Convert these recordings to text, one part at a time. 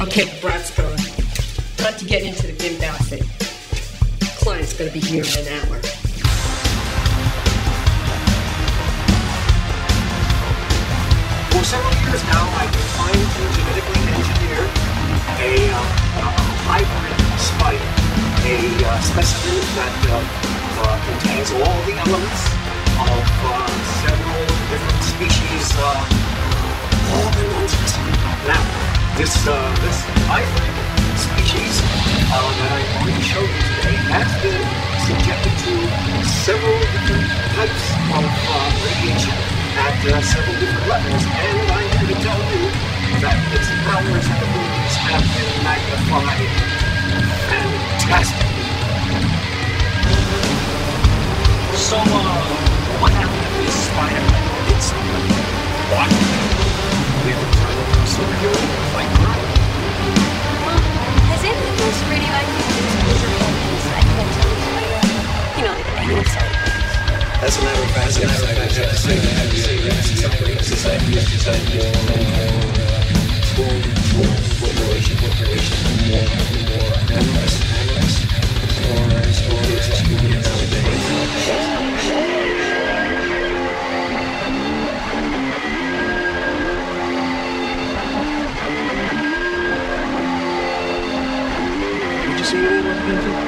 Okay, Brad's going. Time to get into the game outfit. Client's gonna be here in an hour. For several years now, I've been trying to genetically engineer a, uh, a hybrid spider, a uh, specimen that uh, uh, contains all the elements of uh, several different species, uh, all in this uh, this hybrid species uh, that I already showed you today has been subjected to several different types of uh, radiation at uh, several different levels, and I'm here to tell you that its powers and abilities have been magnified. Fantastic. So, uh, what happened to this spider? Did somebody what? We ever turn into a superhero As a matter of fact, as a matter of fact, I have to say that I have to say that society, society, society, more, more, more corporation, corporation, more, more analysts, analysts, or as far as Did you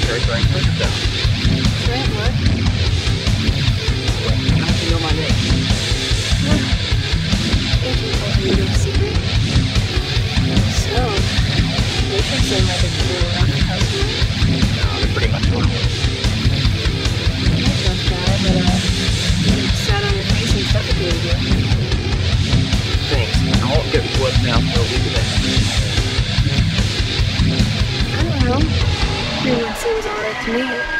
babe carried by Clicker what? How'd you know my name? Me.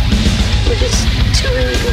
We're just two really